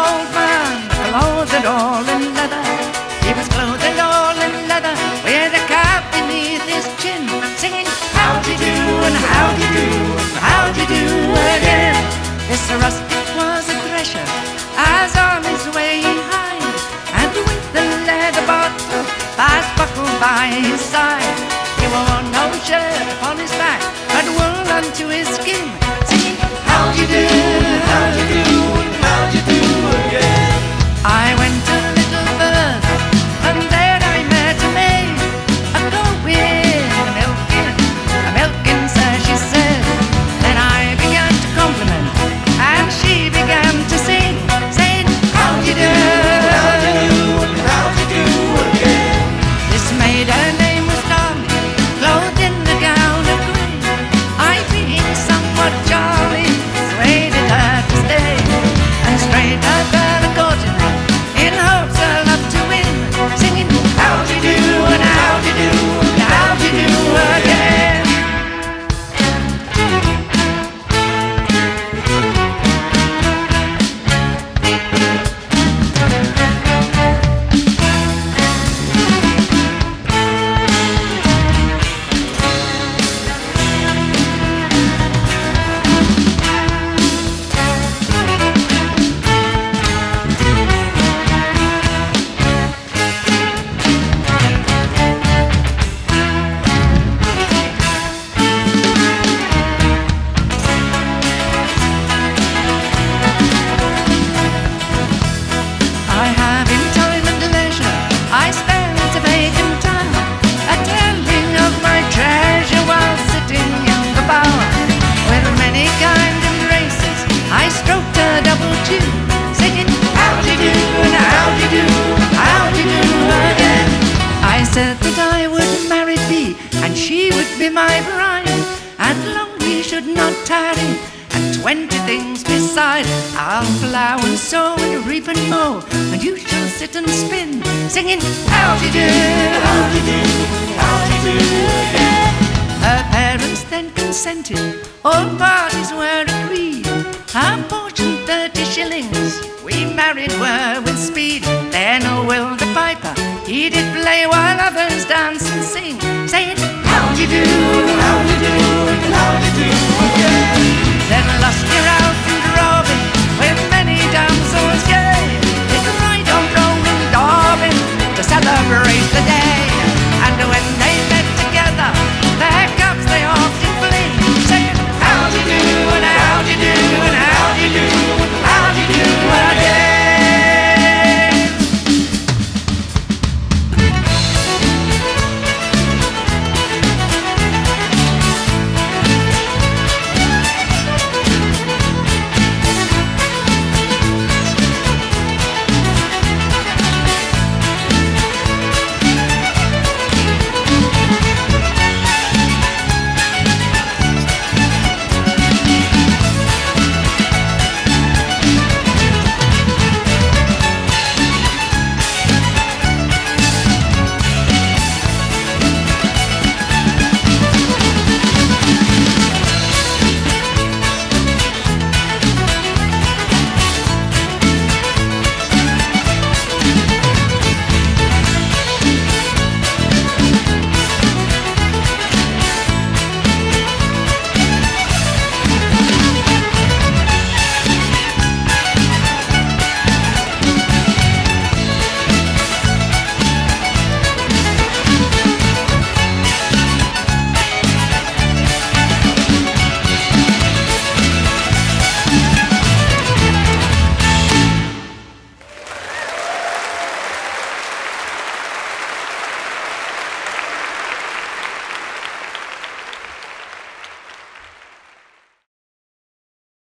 old man, clothed all in leather. He was clothed all in leather, with a cap beneath his chin, singing, How do you do, and how'd you do, and how'd you do again? This rustic was a thresher, as on his way he hied, and with the leather bottle fast buckled by his side, he wore no shirt upon his back, but wool unto his skin, singing, How'd you do, how'd you do, Singing how'd you do and how'd you do How'd you do again I said that I would marry thee And she would be my bride And long we should not tarry and twenty things beside. I'll plow and sow and reap and mow, and you shall sit and spin, singing, How'd you do? How'd you do? How'd you do? again?" Her parents then consented, all parties were agreed. Her portion shillings, we married were with speed. Then Will the piper, he did play while